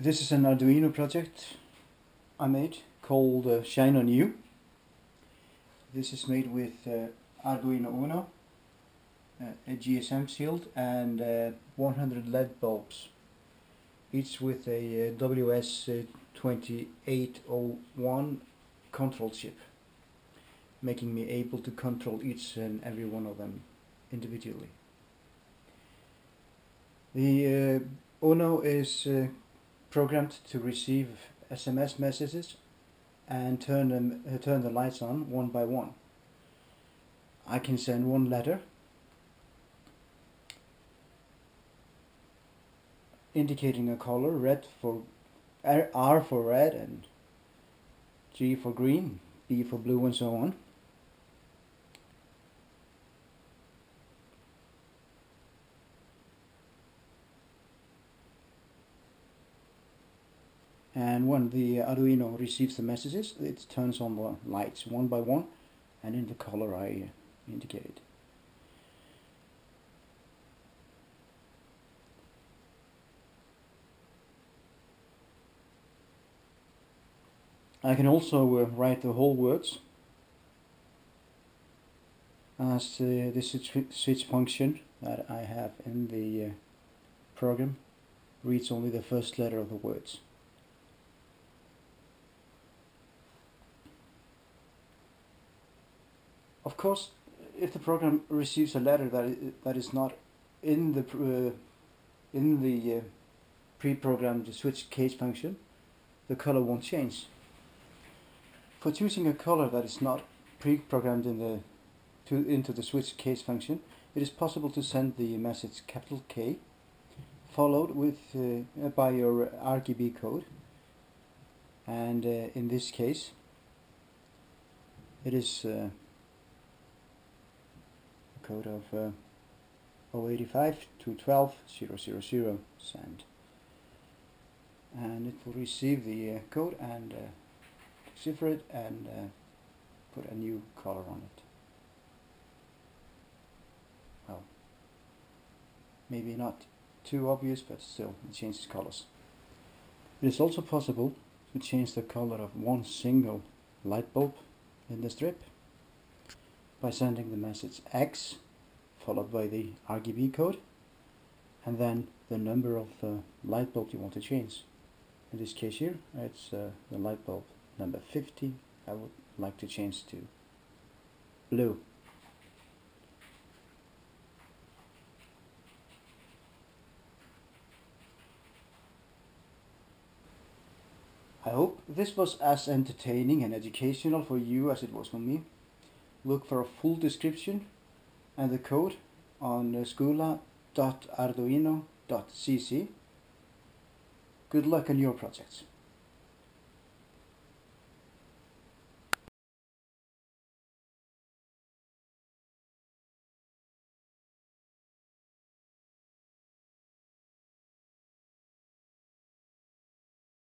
This is an Arduino project I made called uh, Shine On You. This is made with uh, Arduino Uno, uh, a GSM shield and uh, 100 LED bulbs, each with a uh, WS2801 control chip, making me able to control each and every one of them individually. The uh, Uno is uh, programmed to receive SMS messages and turn them uh, turn the lights on one by one. I can send one letter indicating a color red for R for red and G for green, B for blue and so on. And when the Arduino receives the messages it turns on the lights one by one and in the color I indicated. I can also uh, write the whole words as uh, the switch function that I have in the uh, program reads only the first letter of the words. Of course, if the program receives a letter that that is not in the uh, in the uh, pre-programmed switch case function, the color won't change. For choosing a color that is not pre-programmed in the to into the switch case function, it is possible to send the message capital K, followed with uh, by your RGB code, and uh, in this case, it is. Code of uh, 085 to 12 000 send. And it will receive the uh, code and uh, decipher it and uh, put a new color on it. Well maybe not too obvious but still it changes colors. It is also possible to change the color of one single light bulb in the strip by sending the message X followed by the RGB code and then the number of the light bulb you want to change. In this case here it's uh, the light bulb number 50 I would like to change to blue. I hope this was as entertaining and educational for you as it was for me. Look for a full description and the code on schoola.arduino.cc. Good luck on your projects.